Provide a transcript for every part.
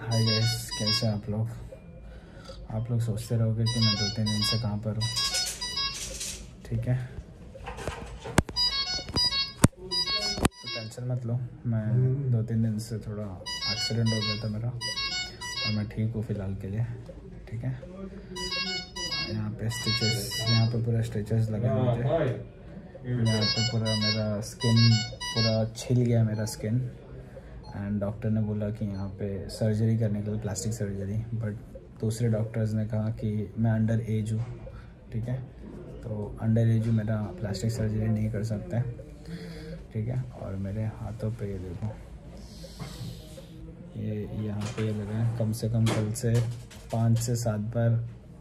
Hi guys कैसे आप लोग? आप लोग सोचते रहोगे कि मैं दो तीन दिन से कहाँ पर हूँ। ठीक है? तो टेंशन मत लो, मैं दो तीन दिन से थोड़ा एक्सीडेंट हो गया था मेरा, और मैं ठीक हूँ फ़िलहाल के लिए। ठीक है? यहाँ पे स्टिचेस यहाँ पे पूरा स्टिचेस लगे मुझे। यहाँ पे पूरा मेरा स्किन पूरा छिल गया मेरा स्किन एंड डॉक्टर ने बोला कि यहाँ पे सर्जरी करने के लिए प्लास्टिक सर्जरी बट दूसरे डॉक्टर्स ने कहा कि मैं अंडर एज हूँ, ठीक है? तो अंडर एज हूँ, मेरा प्लास्टिक सर्जरी नहीं कर सकते। ठीक है? और मेरे हाथों पे ये देखो। ये यहाँ पे ये लगा है। कम से कम कल से पाँच से सात बार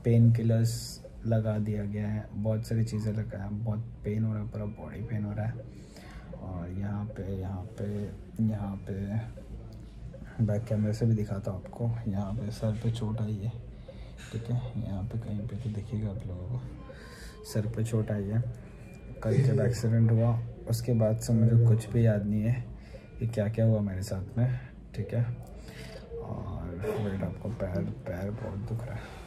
पेन किलर्स लगा दिया गया है। बहुत सारी चीज़ें लगा है। बहुत पेन हो रहा है, पूरा बॉडी पेन हो रहा है। और यहाँ पे यहाँ पे यहाँ पे बैक कैमरे से भी दिखाता हूँ आपको। यहाँ पे सर पे चोट आई है, ठीक है? यहाँ पे कहीं पे तो दिखेगा आप लोगों को। सर पे चोट आई है। कल जब एक्सीडेंट हुआ, उसके बाद से मुझे कुछ भी याद नहीं है कि क्या क्या हुआ मेरे साथ में, ठीक है? और वेट आपको पैर पैर बहुत दुख रहा है।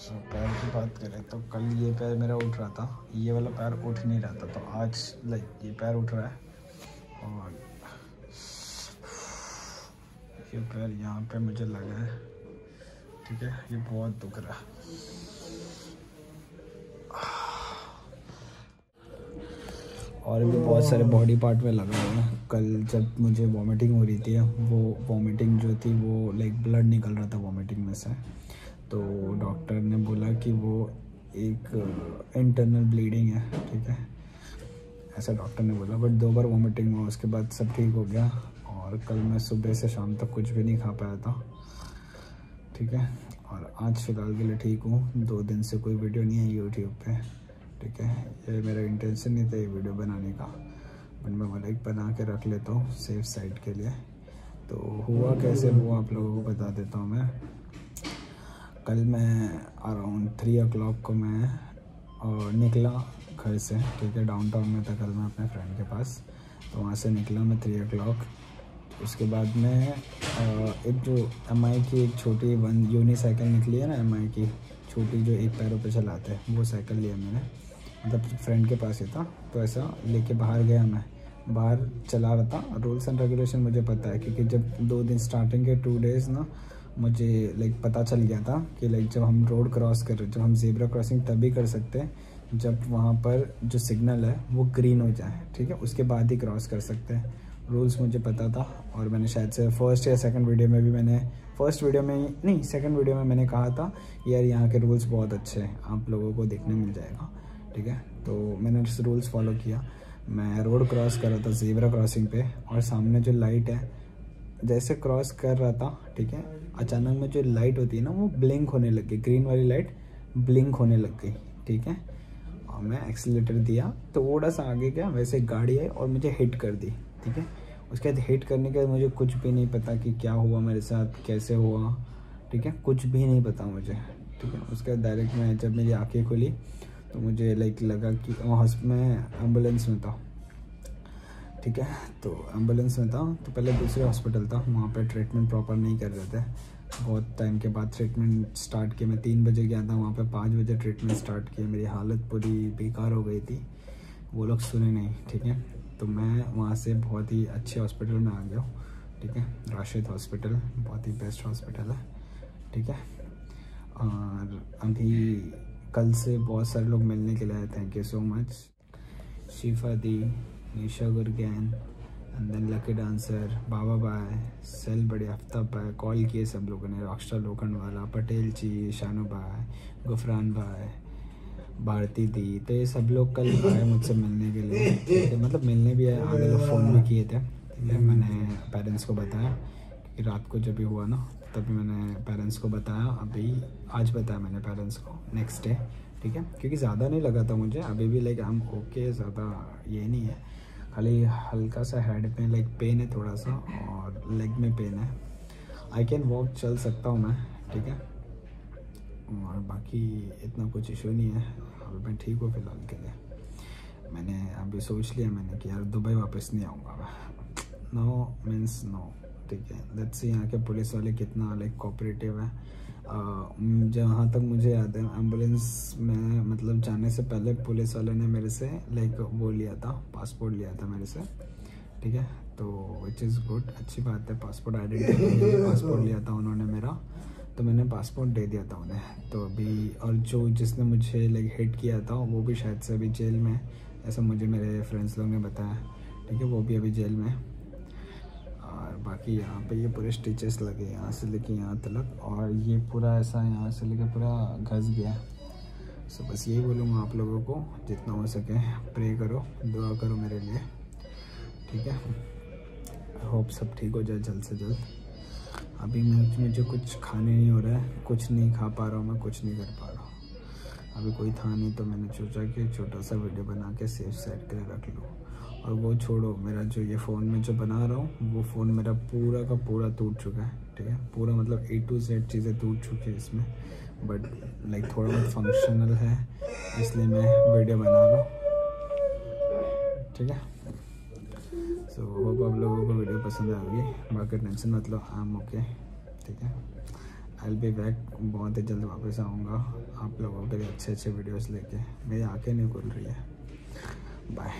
सो, पैर की बात करें तो कल ये पैर मेरा उठ रहा था। ये वाला पैर उठ नहीं रहा था तो आज लाइक ये पैर उठ रहा है। और ये पैर यहाँ पे मुझे लगा है, ठीक है? ये बहुत दुख रहा है। और भी बहुत सारे बॉडी पार्ट में लगा हुआ है। कल जब मुझे वॉमिटिंग हो रही थी, वो वॉमिटिंग जो थी, वो लाइक ब्लड निकल रहा था वॉमिटिंग में से। तो डॉक्टर ने बोला कि वो एक इंटरनल ब्लीडिंग है, ठीक है? ऐसा डॉक्टर ने बोला बट दो बार वॉमिटिंग हुआ, उसके बाद सब ठीक हो गया और कल मैं सुबह से शाम तक कुछ भी नहीं खा पाया था, ठीक है? और आज फ़िलहाल के लिए ठीक हूँ, दो दिन से कोई वीडियो नहीं है यूट्यूब पे, ठीक है? ये मेरा इंटेंशन नहीं था ये वीडियो बनाने का बट मैं बोला एक बना के रख लेता हूँ सेफ़ साइड के लिए। तो हुआ कैसे वो आप लोगों को बता देता हूँ मैं। कल मैं अराउंड थ्री ओ को मैं और निकला घर से, ठीक है डाउन टाउन में था कल मैं अपने फ्रेंड के पास तो वहाँ से निकला मैं थ्री ओ उसके बाद में एक जो एमआई की एक छोटी वन, यूनी साइकिल निकली है ना एमआई की, छोटी जो एक पैरों पे चलाते हैं, वो साइकिल लिया मैंने। मतलब फ्रेंड के पास ही था तो ऐसा लेके बाहर गया मैं। बाहर चला रहा था। रूल्स एंड रेगुलेशन मुझे पता है, क्योंकि जब दो दिन स्टार्टिंग के टू डेज़ ना मुझे लाइक पता चल गया था कि लाइक जब हम रोड क्रॉस कर रहे जब हम जेबरा क्रॉसिंग तभी कर सकते हैं, जब वहाँ पर जो सिग्नल है, वो ग्रीन हो जाए, ठीक है? उसके बाद ही क्रॉस कर सकते हैं। रूल्स मुझे पता था और मैंने शायद से फ़र्स्ट या सेकंड वीडियो में भी मैंने फ़र्स्ट वीडियो में, नहीं सेकंड वीडियो में मैंने कहा था यार यहाँ के रूल्स बहुत अच्छे हैं, आप लोगों को देखने मिल जाएगा, ठीक है? तो मैंने रूल्स फॉलो किया। मैं रोड क्रॉस कर रहा था जेबरा क्रॉसिंग पे और सामने जो लाइट है जैसे क्रॉस कर रहा था, ठीक है? अचानक में जो लाइट होती है ना, वो ब्लिंक होने लग गई। ग्रीन वाली लाइट ब्लिंक होने लग गई, ठीक है? और मैं एक्सीटर दिया थोड़ा सा आगे गया, वैसे गाड़ी आई और मुझे हिट कर दी, ठीक है? उसके बाद हिट करने के बाद मुझे कुछ भी नहीं पता कि क्या हुआ मेरे साथ, कैसे हुआ, ठीक है? कुछ भी नहीं पता मुझे, ठीक है? उसके बाद डायरेक्ट मैं, जब मेरी आँखें खुली तो मुझे लाइक लगा कि वहाँ मैं एंबुलेंस में था। ठीक है? तो एंबुलेंस में था तो पहले दूसरे हॉस्पिटल था। वहाँ पे ट्रीटमेंट प्रॉपर नहीं कर रहे थे। बहुत टाइम के बाद ट्रीटमेंट स्टार्ट किया मैं तीन बजे गया था, वहाँ पे पाँच बजे ट्रीटमेंट स्टार्ट किया मेरी हालत पूरी बेकार हो गई थी। वो लोग सुने नहीं, ठीक है? तो मैं वहाँ से बहुत ही अच्छे हॉस्पिटल में आ गया हूँ, ठीक है? राशिद हॉस्पिटल बहुत ही बेस्ट हॉस्पिटल है, ठीक है? और अभी कल से बहुत सारे लोग मिलने के लिए आए। Thank you so much Shifa दी। Nisha गुरगैन and then Lucky dancer Baba bye सेल बड़े आफ्ताब भाई कॉल किए सब लोगों ने रॉकस्टार लोखंड वाला पटेल जी शानू भाई गुफरान भाई भारती दी तो ये सब लोग कल आए मुझसे मिलने के लिए। मतलब मिलने भी आए, आगे लोग फ़ोन भी किए थे। है मैंने पेरेंट्स को बताया कि रात को जब भी हुआ ना तभी मैंने पेरेंट्स को बताया। अभी, आज बताया मैंने पेरेंट्स को नेक्स्ट डे ठीक है? क्योंकि ज़्यादा नहीं लगा था मुझे। अभी भी लाइक हम ओके ज़्यादा ये नहीं है। खाली हल्का सा हेड में लाइक पेन है थोड़ा सा, और लेग में पेन है। आई कैन वॉक चल सकता हूँ मैं, ठीक है? और बाकी इतना कुछ इशू नहीं है। और मैं ठीक हूँ फ़िलहाल के लिए। मैंने अभी सोच लिया मैंने कि यार दुबई वापस नहीं आऊँगा मैं। नो मीन्स नो ठीक है? लेट्स सी यहाँ के पुलिस वाले कितना लाइक कोऑपरेटिव है। जहाँ तक मुझे याद है एंबुलेंस में मतलब जाने से पहले पुलिस वाले ने मेरे से लाइक वो लिया था पासपोर्ट लिया था मेरे से, ठीक है? तो विच इज़ गुड अच्छी बात है पासपोर्ट आइडेंटिटी पासपोर्ट लिया था उन्होंने मेरा तो मैंने पासपोर्ट दे दिया था उन्हें। तो अभी, और जो जिसने मुझे लाइक हिट किया था, वो भी शायद से अभी जेल में ऐसा मुझे मेरे फ्रेंड्स लोग ने बताया, ठीक है? वो भी अभी जेल में बाकी यहाँ पे ये पूरे स्टिचेस लगे यहाँ से लेके यहाँ तक और ये पूरा ऐसा यहाँ से लेके पूरा घस गया सो बस यही बोलूँगा आप लोगों को, जितना हो सके प्रे करो, दुआ करो मेरे लिए। ठीक है? आई होप सब ठीक हो जाए जल्द से जल्द। अभी मैं मुझे कुछ खाने नहीं हो रहा है, कुछ नहीं खा पा रहा हूँ मैं, कुछ नहीं कर पा रहा अभी कोई था नहीं तो मैंने सोचा कि छोटा सा वीडियो बना के सेफ़ साइड के लिए रख लूँ। और वो छोड़ो, मेरा जो ये फ़ोन में जो बना रहा हूँ, वो फ़ोन मेरा पूरा का पूरा टूट चुका है, ठीक है? पूरा मतलब ए टू जेड चीज़ें टूट चुकी है इसमें बट लाइक थोड़ा बहुत फंक्शनल है, इसलिए मैं वीडियो बना रहा हूँ, ठीक है? सो होप आप लोगों को वीडियो पसंद आएगी बाकी टेंशन मतलब आई एम ओके ठीक है? आई बी बैक बहुत ही जल्द वापस आऊँगा आप लोगों के लिए अच्छे अच्छे वीडियोस लेके। मेरी आँखें नहीं खुल रही है। बाय